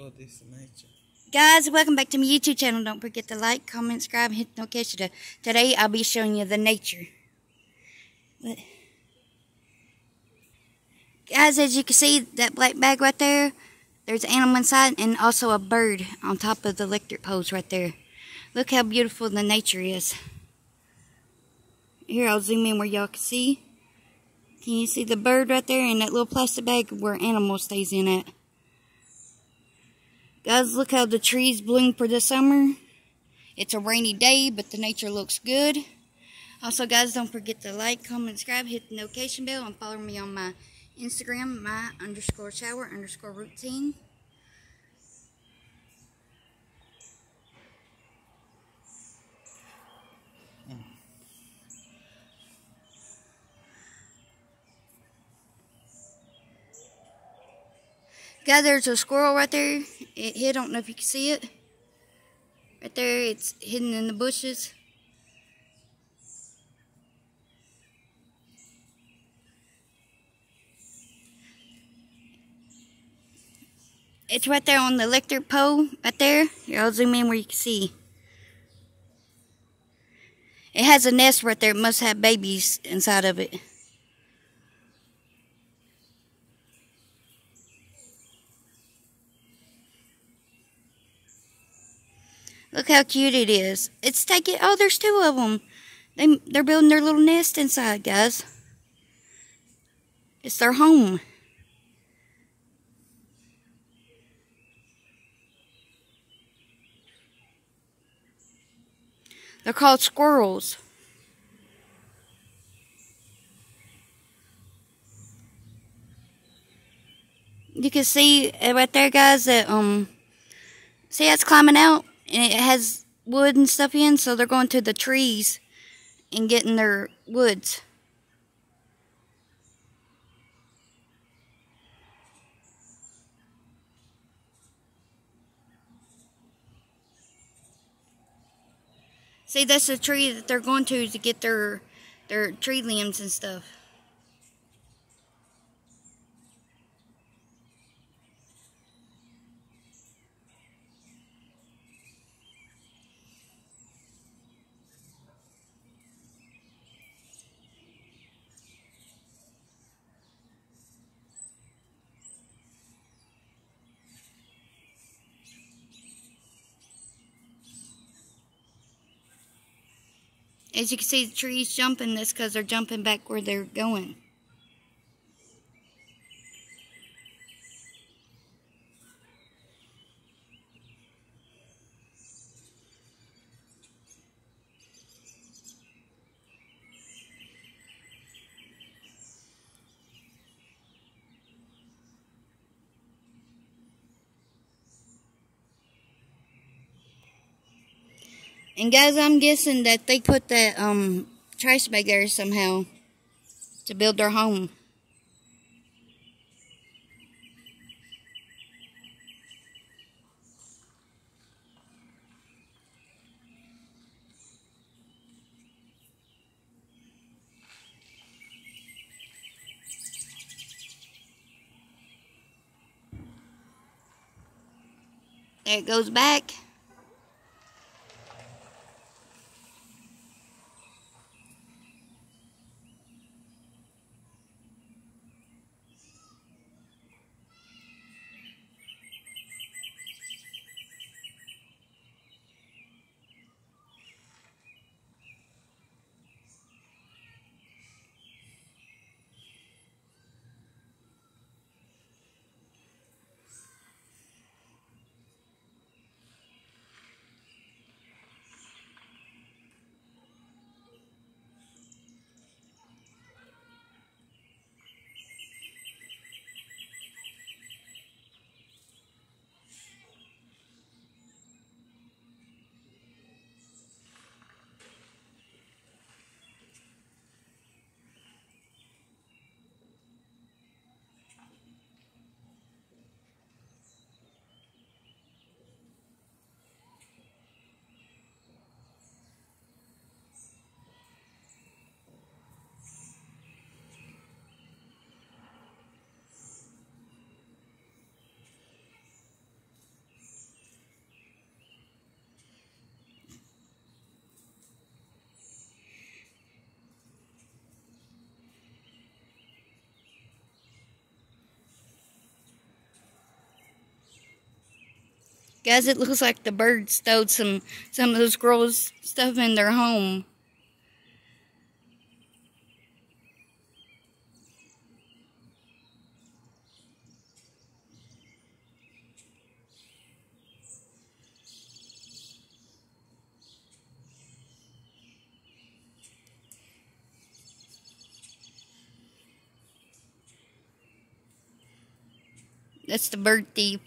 Go this nature. Guys, welcome back to my YouTube channel. Don't forget to like, comment, subscribe, hit the notification. Today, I'll be showing you the nature. But, guys, as you can see, that black bag right there, there's an animal inside and also a bird on top of the electric poles right there. Look how beautiful the nature is. Here, I'll zoom in where y'all can see. Can you see the bird right there and that little plastic bag where animal stays in at? Guys, look how the trees bloom for the summer. It's a rainy day, but the nature looks good. Also, guys, don't forget to like, comment, subscribe, hit the notification bell, and follow me on my Instagram, my underscore shower underscore routine. Guys, there's a squirrel right there. It hid. I don't know if you can see it. Right there, it's hidden in the bushes. It's right there on the electric pole, right there. Here, I'll zoom in where you can see. It has a nest right there. It must have babies inside of it. Look how cute it is. It's taking, oh, there's two of them. They, they're building their little nest inside, guys. It's their home. They're called squirrels. You can see right there, guys, that, um, see how it's climbing out? And it has wood and stuff in, so they're going to the trees and getting their woods. See, that's the tree that they're going to to get their their tree limbs and stuff. As you can see, the trees jumping this because they're jumping back where they're going. And guys, I'm guessing that they put that um, trash bag there somehow to build their home. There it goes back. Guys, it looks like the birds stole some, some of those squirrels' stuff in their home. That's the bird thief.